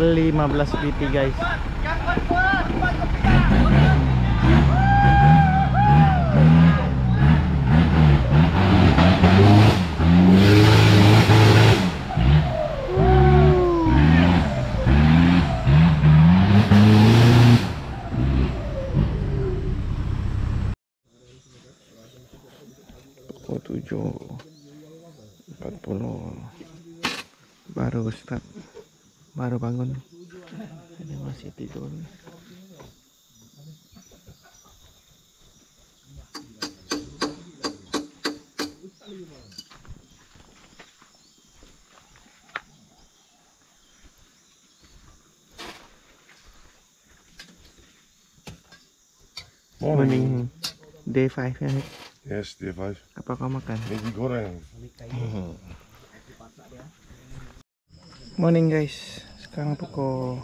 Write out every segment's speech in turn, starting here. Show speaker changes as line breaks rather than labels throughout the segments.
15 BT guys. Tujuh? Empat puluh. Baru start baru bangun. Ini masih tidur. Morning. Day 5 ya
Yes, day 5.
apa kau makan?
Maggi goreng.
Morning guys, sekarang pukul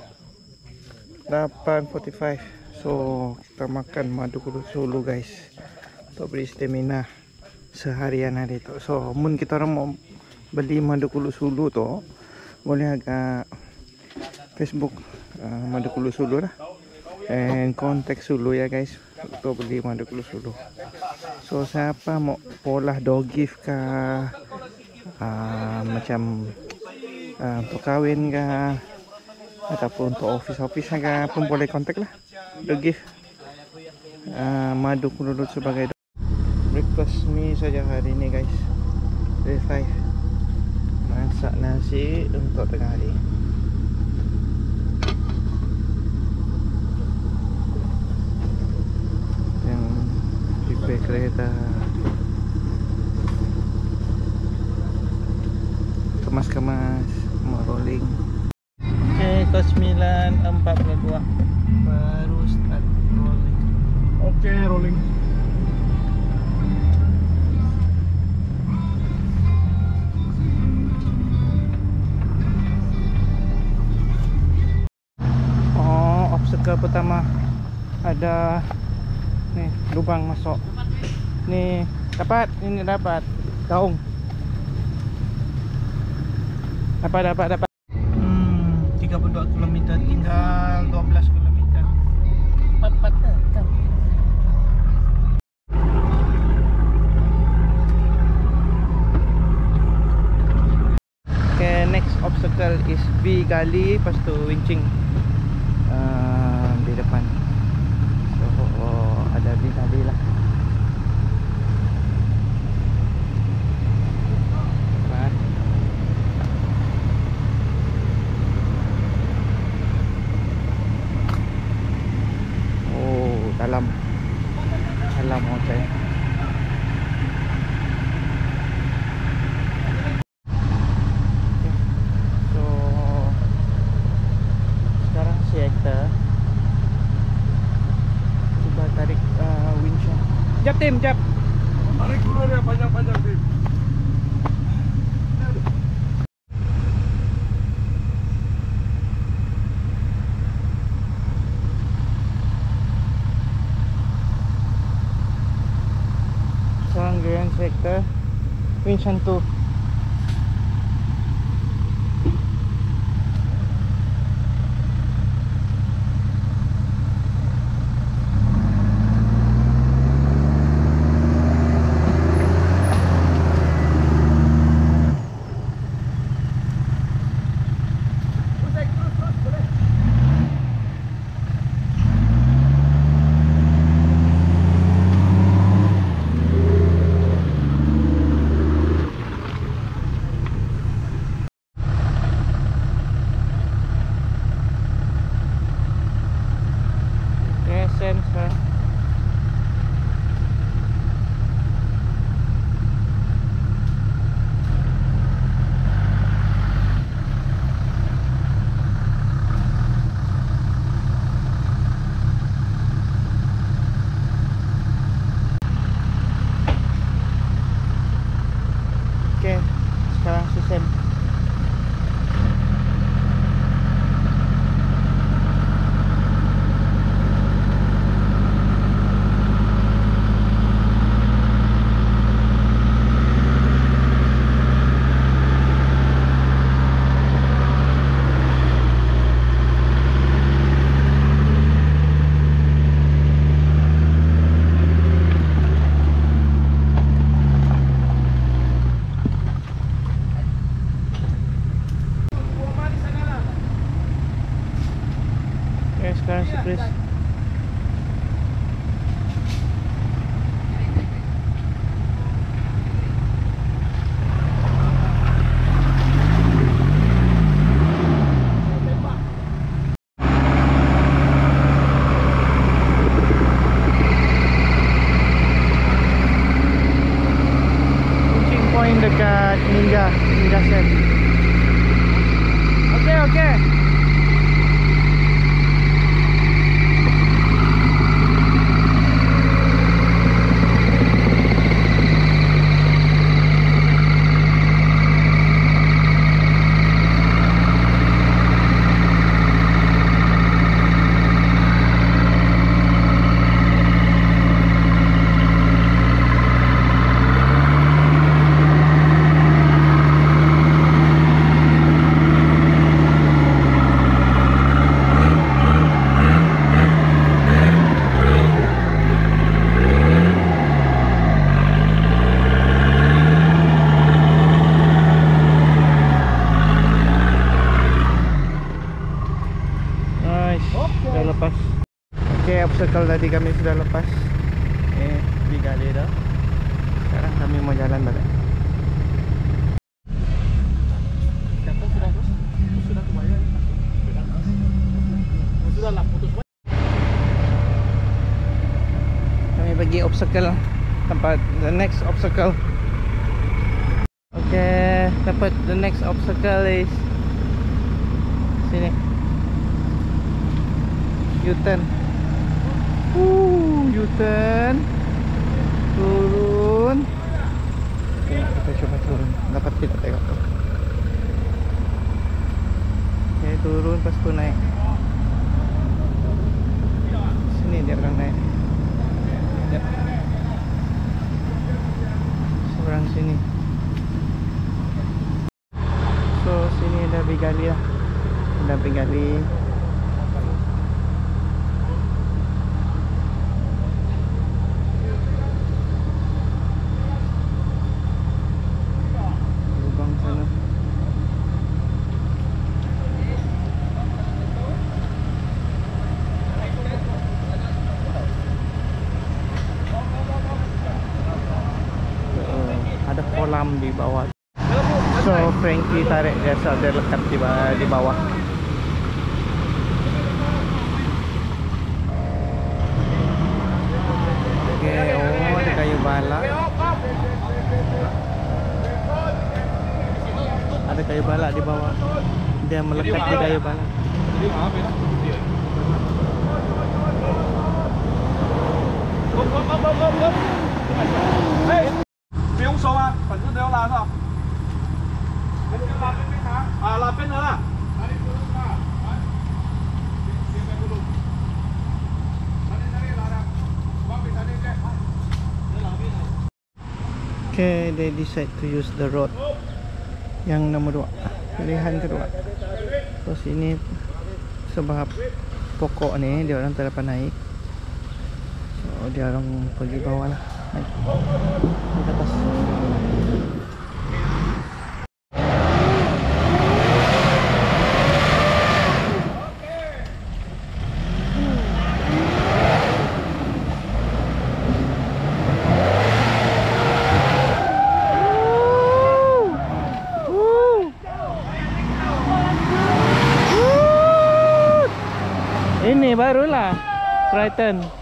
8.45 So kita makan madu kudu sulu guys. Untuk beri stamina seharian hari tu. So mun kita orang mau beli madu kudu sulu tu Boleh agak Facebook uh, madu kudu sulu lah. And contact sulu ya guys Untuk beli madu kudu sulu So siapa mau pola dog gift kah? Uh, Macam uh, untuk kawin kah? Ataupun untuk office-office kah? Pun boleh kontak lah. The gift uh, madu kulut sebagai breakfast mi saja hari ini guys. Day 5 masak nasi untuk tengah hari. Yang prepare kereta. Kemas-kemas rolling oke kos 942 baru start rolling
Oké, rolling.
oh obstacle pertama. Ada nih lubang masuk. Nih dapat ini dapat. Gaung dapat dapat dapat. Hmm, 32 km tinggal 12 km cepat cepat Okay, next obstacle is V gali lepas tu winching tim, Cep.
Tarik dulu ya panjang-panjang tim.
Sangguan Sector Vincent 2 Lepas. Okay obstacle tadi kami sudah lepas. Eh Bigali dah. Sekarang kami mau jalan balik. Kami pergi obstacle Tempat the next obstacle. Okay Dapat the next obstacle is Sini U-turn uh, U-turn Turun. Kita coba turun. Dapat kita tengok Okay turun Lepas tu naik. Sini dia orang naik. Ya sini. So sini ada Bigali lah Ada Bigali lubang sana Oh, ada kolam di bawah so Frankie tarik dia asal dia lekat di di bawah they decide to use the road yang nomor dua pilihan kedua. So sini sebab pokok ni dia orang tak dapat naik. So dia orang pergi bawah lah naik naik atas frightened.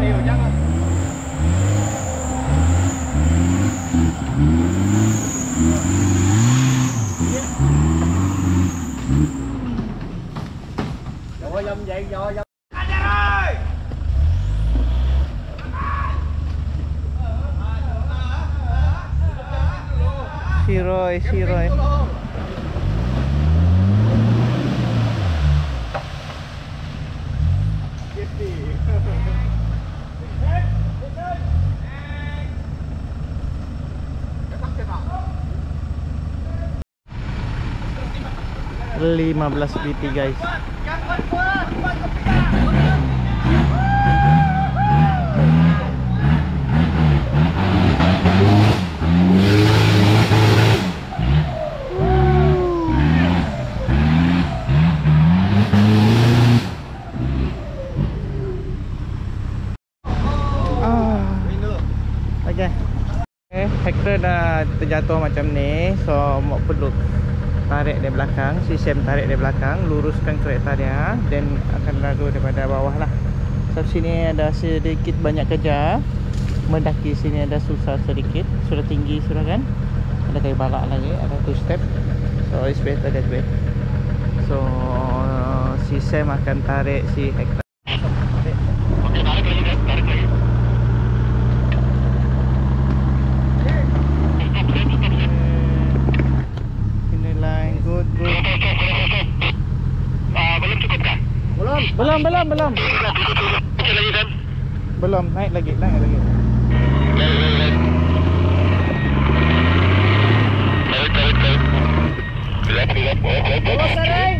nhiều chắc rồi. Rồi vậy
rồi dâm. Anh. Xì rồi, xì rồi.
15 BT guys Ah. Okay. Okay, Hector dah terjatuh macam ni So Mak perlu tarik dari belakang Si Sam tarik dari belakang Luruskan kereta dia Then akan lalu daripada bawah lah. So sini ada sedikit banyak kerja. Mendaki sini ada susah sedikit. Sudah tinggi sudah kan? Ada kayu balak lagi Ada two step. So it's better that way. So Si Sam akan tarik si Hector
Belum.
Belum, belum, belum. Belum, naik lagi, naik lagi.
Lulus sering.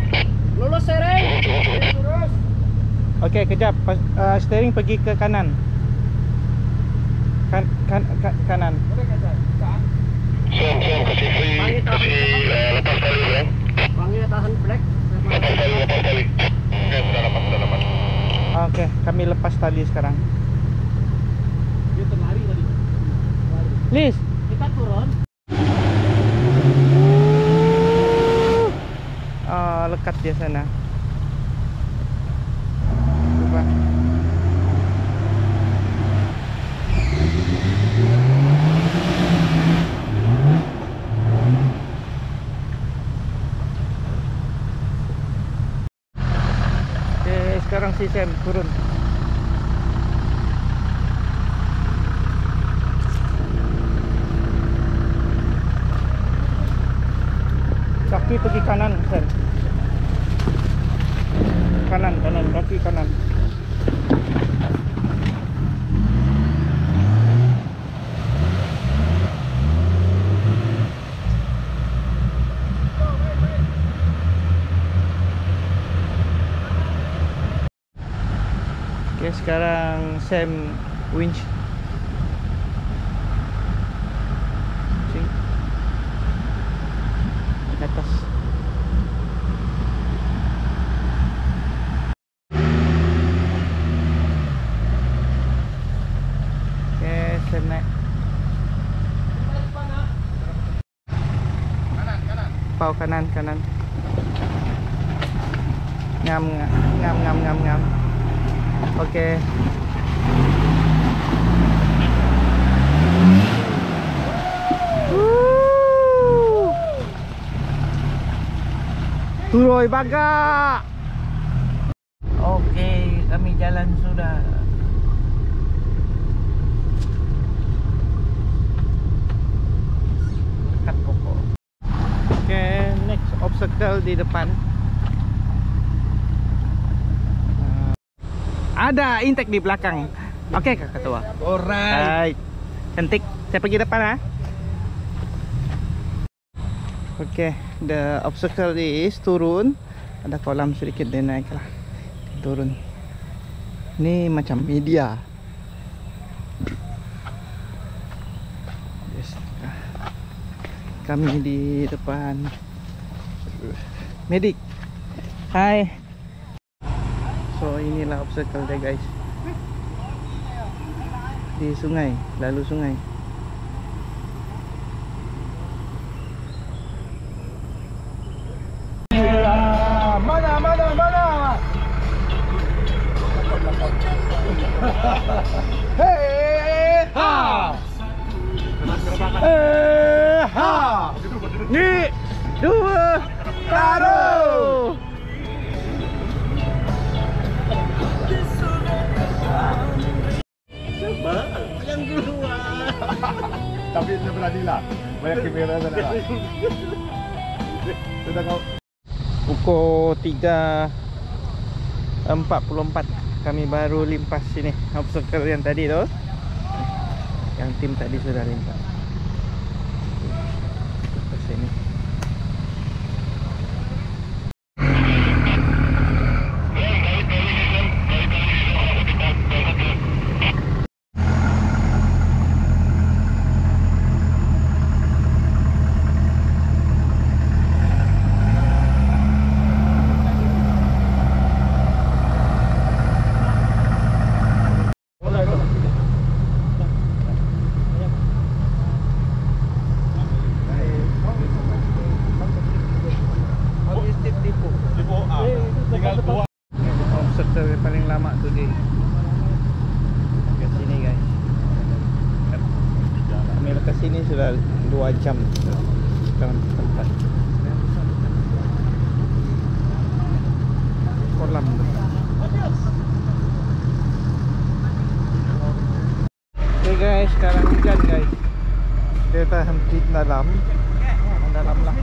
Lulus sering. Lurus.
Okey, kejap. Pas, uh, steering pergi ke kanan. Kan, kan, kan kanan.
Panggil tahan black.
Okey, kami lepas tali sekarang.
Dia terlari tadi.
Liz.
Kita turun.
Ah, lekat dia sana. Cuba. Si Sam turun. Kaki pergi. Kanan, kanan, kaki kanan. Okay, sekarang Sam winch. Sing. Ke atas. Okay, Sam naik. Pau kanan, kanan. Ngam, ngam, ngam, ngam, ngam. Okey. Turoy baga. Okey, kami jalan sudah. Dekat pokok. Okey, next obstacle di depan. Ada intake di belakang. Okey Kak Ketua. Alright. Cantik. Saya pergi depan ha. Okey, the obstacle is turun. Ada kolam sedikit dia naik lah. Turun. Ni macam media. Yes. Kami di depan medik. Hai. So inilah obstacle dia guys Di sungai Lalu sungai
Mana, mana, mana? Hei, ha! Eh, ha!
Ni Dua Taruh
Tapi dia berani lah. Banyak kamera sana lah. Sudah kau.
Pukul 3.44 Kami baru limpas sini. Obstacle yang tadi tu? Yang tim tadi sudah limpas sini dalam Ang dalam lah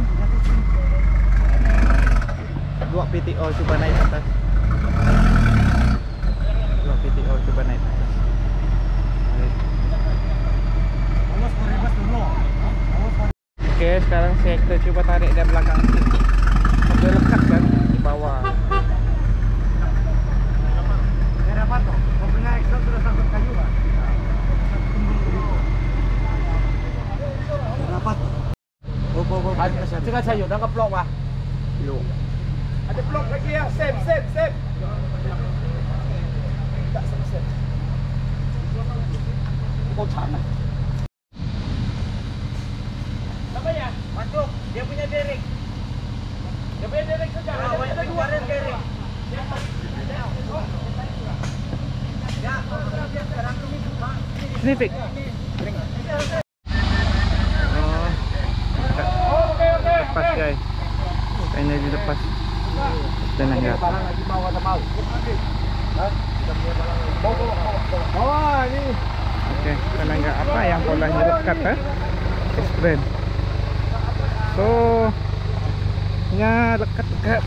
Dua PTO coba naik atas Dua PTO coba naik atas. Oke sekarang saya coba tarik dari belakang. Sampai lekat kan di bawah
Tengah sayur, dah keplok wah.
Ada blok lagi ya.
Kau
ya? Masuk. Dia punya derek. Dia punya derek. Ada, derek Oke, oke.
Lepas guys Finally lepas
Bawa, bawa. Bawa ini.
Oke apa yang polanya lekat ha? Keren So Nya lekat-lekat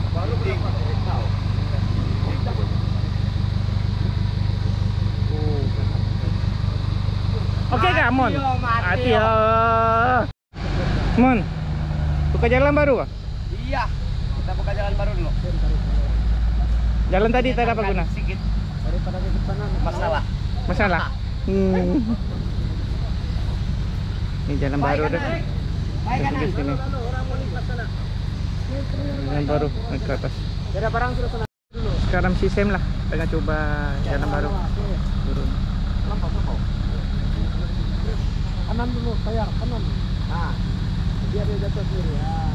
Oke kak Mon? Hati ya Mon Buka jalan baru kah?
Iya. Kita buka jalan baru dulu.
Jalan tadi tak apa guna?
Sedikit. Daripada ke sana masalah.
Masalah? Hmm. Ini jalan baru Ada tulis sini. Jalan baru naik ke atas.
Ada barang sudah sana.
Sekarang si Sam lah tengah coba jalan baru. Turun.
Kanan dulu, tayar kanan. Ah. Biar dia jatuh sendiri. Ah.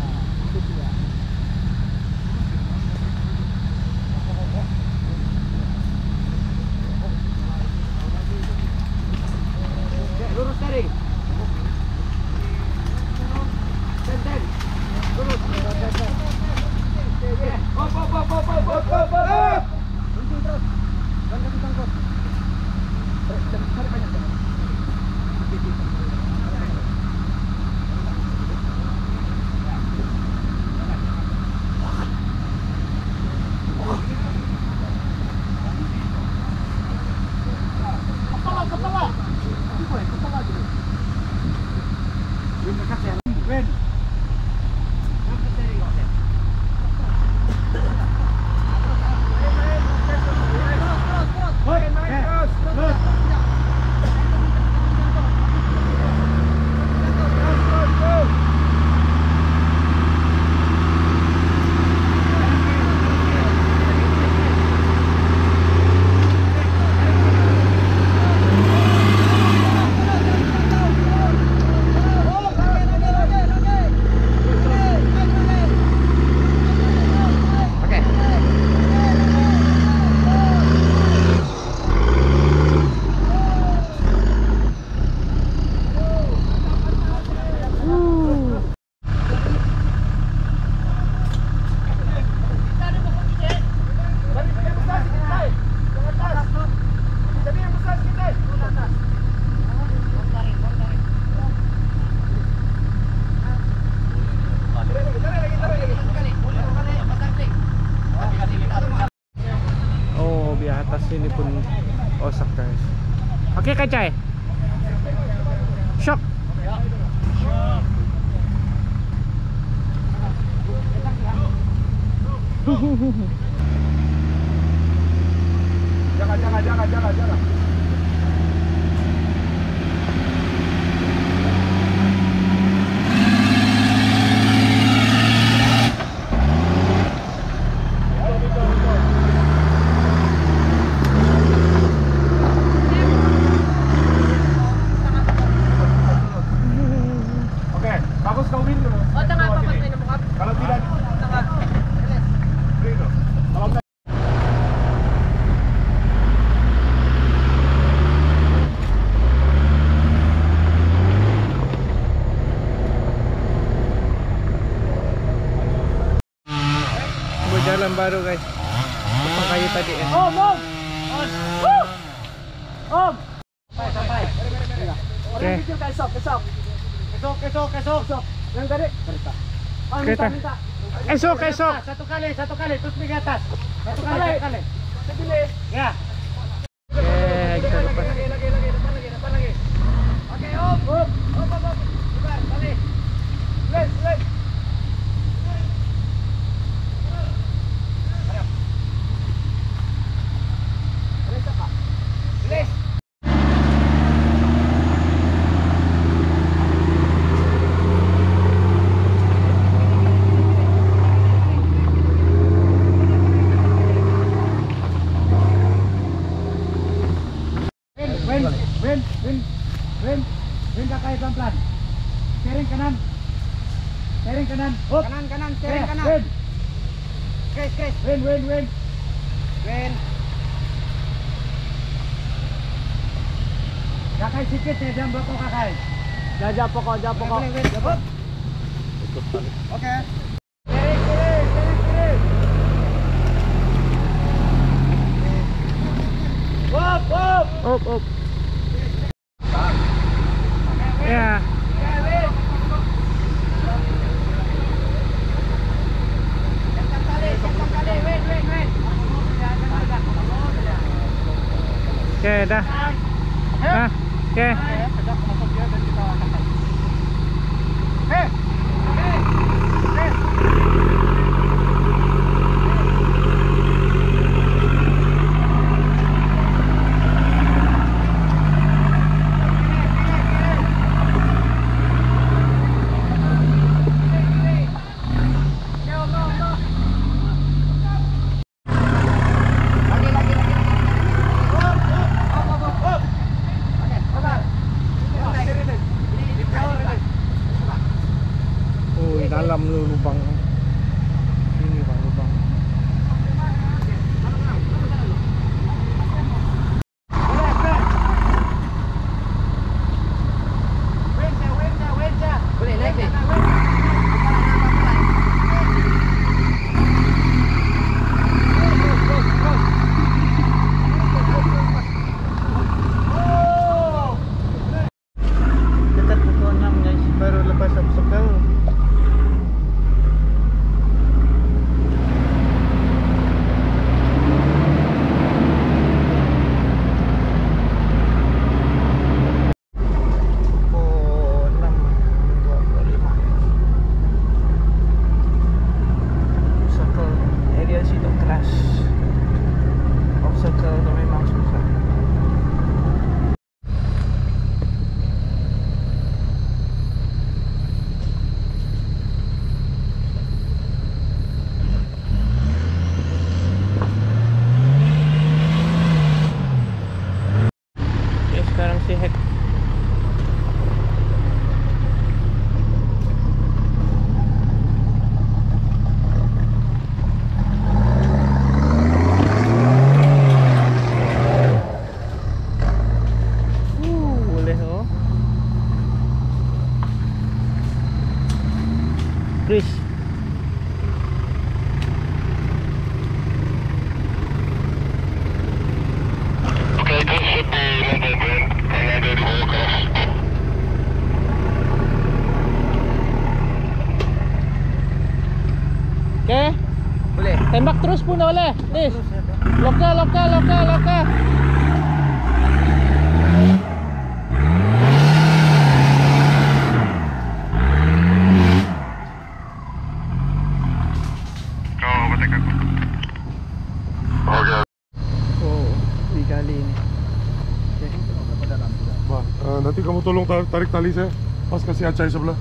baru guys. Depan kayu tadi ya
Om om. Om Om. Sampai sampai.
Oke,
kecil kesok kesok Kesok
Yang tadi Kereta Oh ah, minta minta.
Esok esok
Satu kali satu kali. Terus pergi atas. Satu kali. Satu kali. Ya.
Gwen.
Gwen. Sikit ya, jam berapa
kakay? Ya, jam pokok,
jam
Oke.
Up,
up.
Tembak terus pun oleh, Nih. Loka, loka, loka, loka. Oh, di kali ini.
Bah, uh, eh, nanti kamu tolong tarik, tarik tali saya pas kasih acai sebelah.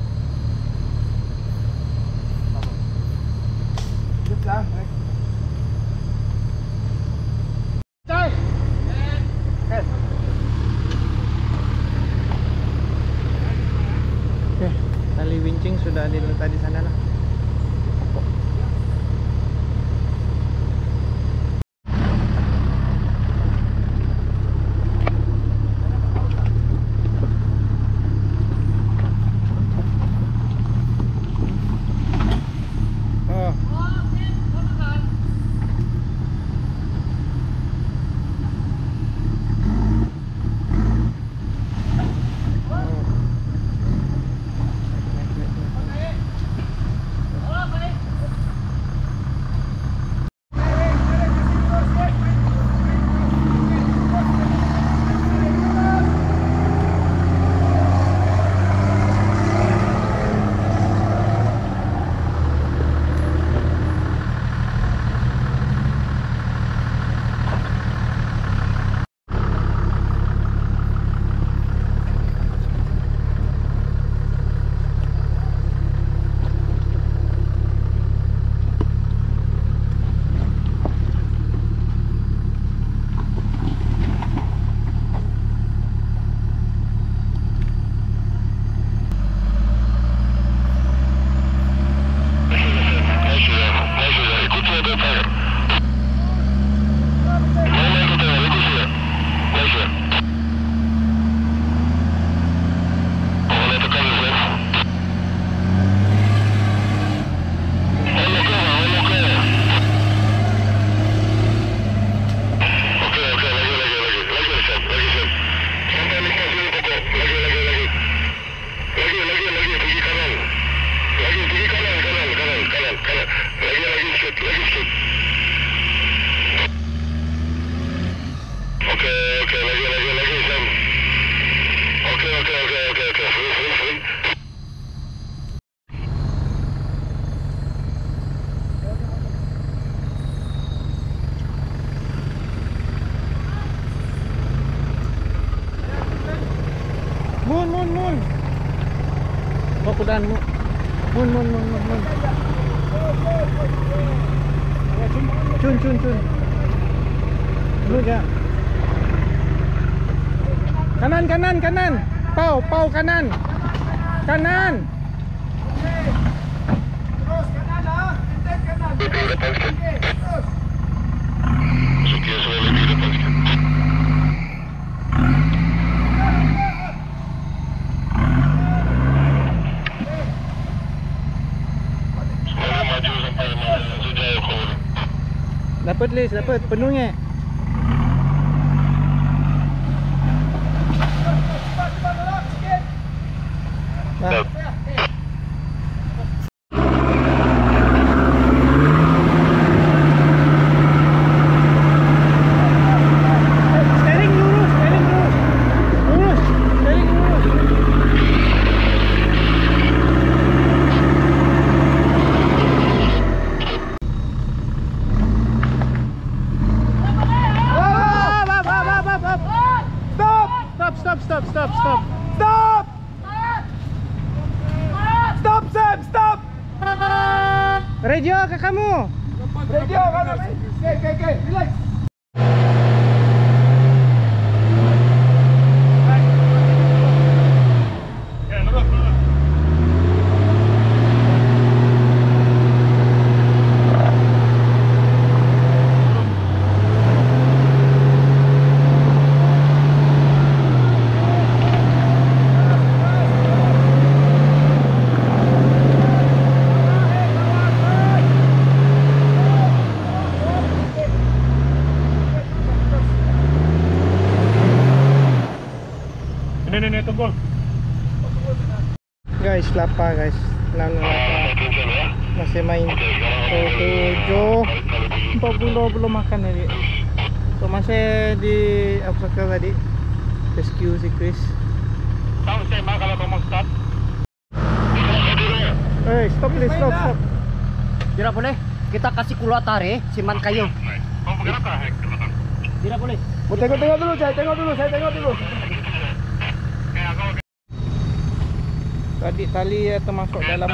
Dapat list, dapat penuhnya. Nah. Steering lurus, steering lurus. Lurus, steering lurus. Up, up, up, up, up, up. Stop! Stop, stop, stop, stop, stop. Stop! Stop, Sam, stop! Radio ke kamu.
Radio kan? Oke, oke, oke. Relax.
Ini, ini, ini, tunggu.
Guys, lapar guys. Lalu lapar. Masih main. Tujuh. Empat puluh belum makan tadi. So, masih di obstacle tadi. Rescue si Chris.
Tahu saya mah kalau kamu start.
Eh, stop please, stop, stop.
Tidak boleh. Kita kasih kulo tare, siman kayu.
Kamu berapa?
Tidak boleh.
Mau tengok-tengok dulu, saya tengok dulu, saya tengok dulu.
Tadi tali termasuk dalam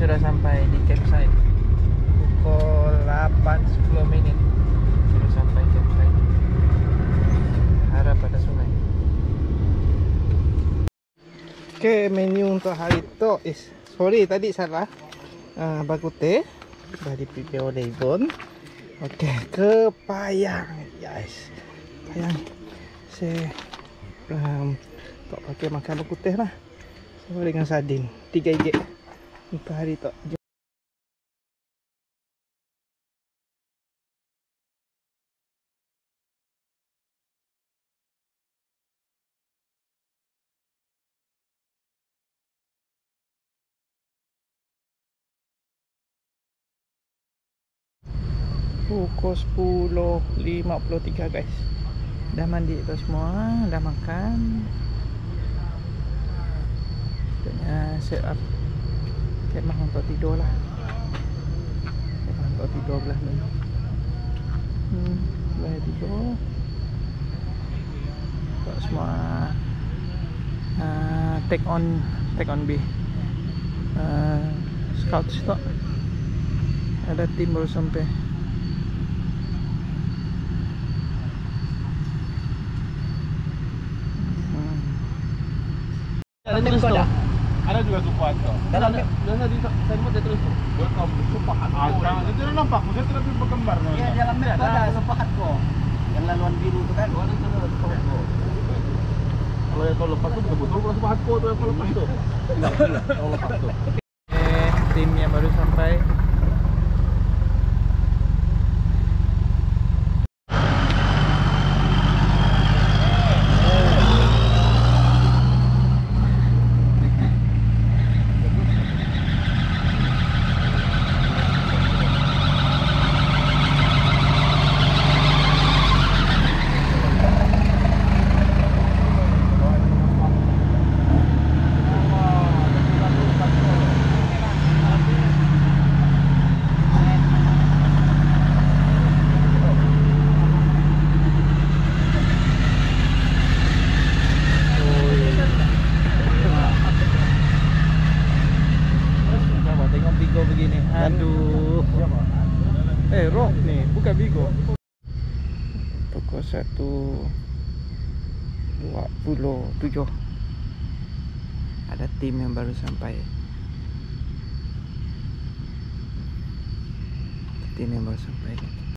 sudah sampai di campsite? Pukul 8.10 minit. Sudah sampai campsite. Harap pada sungai. Oke, menu untuk hari itu is Sorry, tadi salah. Uh, Bakute. Dari PPO Devon Oke, ke Payang. Yes. Payang. Saya um, Tak pakai makan bakute lah. Sama dengan sardin. 3 IG Untuk hari tu Pukul 10.53 guys. Dah mandi tu semua Dah makan. Kitanya set up kayak mah untuk tidur lah. Kayak untuk tidur belah ni. Hmm belah tidur tak semua uh, eh, take on take on B. Eh, uh, scout stok ada tim baru sampai. Hmm.
Ada terus tu.
Ada juga Supahatto.
Dalam biasa di tulis tuh. Welcome to Supahat.
Ah, jangan. Itu na nampak. Saya tidak bergambar. no?
Iya, dalam map tuh ada Supahat kok. Yang laluan biru tuh kan. Oh, itu ada Supahat kok. Kalau yang tahun lepas tuh betul-betul kalau Supahat kok tuh yang tahun lepas tuh. Tahun lepas tuh.
Tim yang baru sampai. 7 ada tim yang baru sampai. Tim yang baru sampai.